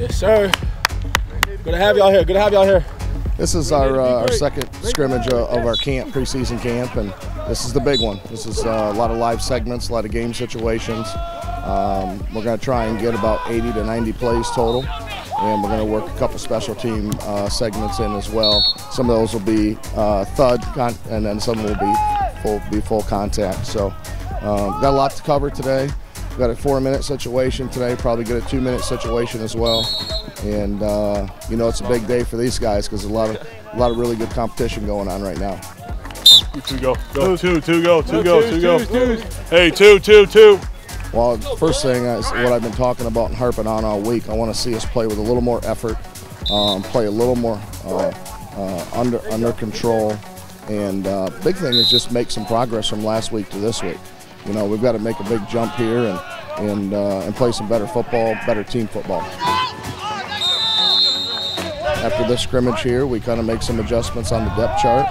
Yes, sir. Good to have y'all here. Good to have y'all here. This is our, uh, our second scrimmage uh, of our camp, preseason camp, and this is the big one. This is uh, a lot of live segments, a lot of game situations. Um, we're going to try and get about 80 to 90 plays total, and we're going to work a couple special team uh, segments in as well. Some of those will be uh, thud, and then some will be full, be full contact. So, um, got a lot to cover today. We've got a four-minute situation today. Probably get a two-minute situation as well. And uh, you know, it's a big day for these guys because a lot of a lot of really good competition going on right now. Two go, go, two, two go, two go, two go. Hey, two, two, two. Well, first thing is what I've been talking about and harping on all week. I want to see us play with a little more effort, um, play a little more uh, uh, under under control, and uh, big thing is just make some progress from last week to this week. You know, we've got to make a big jump here and and uh, and play some better football, better team football. After this scrimmage here, we kind of make some adjustments on the depth chart,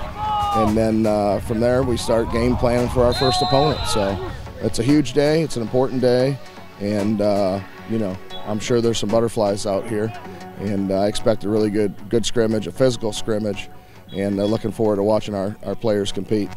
and then uh, from there we start game planning for our first opponent. So it's a huge day, it's an important day, and uh, you know I'm sure there's some butterflies out here, and I expect a really good good scrimmage, a physical scrimmage, and uh, looking forward to watching our, our players compete.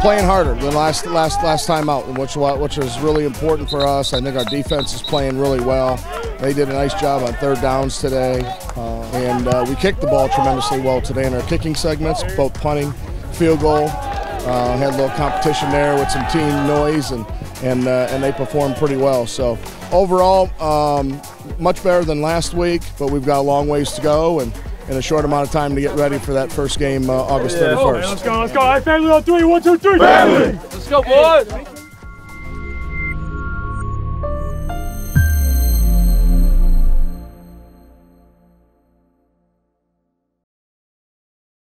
Playing harder than last last last time out, which which was really important for us. I think our defense is playing really well. They did a nice job on third downs today, uh, and uh, we kicked the ball tremendously well today in our kicking segments, both punting, field goal. Uh, had a little competition there with some team noise, and and uh, and they performed pretty well. So overall, um, much better than last week, but we've got a long ways to go and in a short amount of time to get ready for that first game uh, August 31st. let's go, let's go. All right, family on three. One, two, three. Family. Let's go, boys.